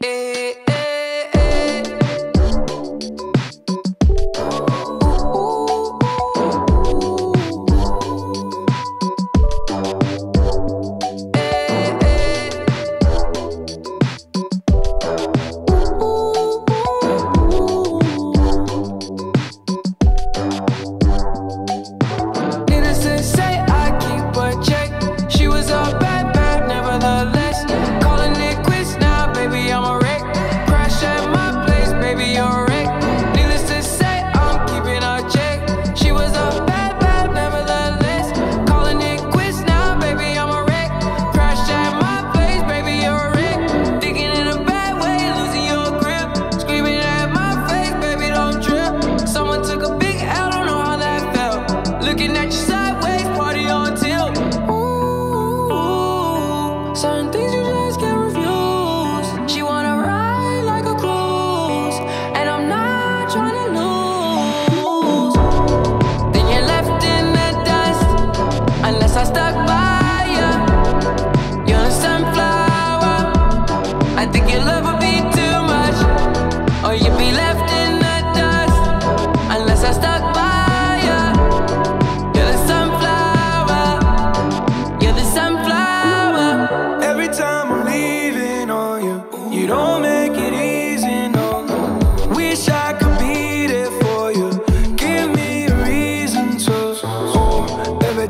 hey. looking at yourself.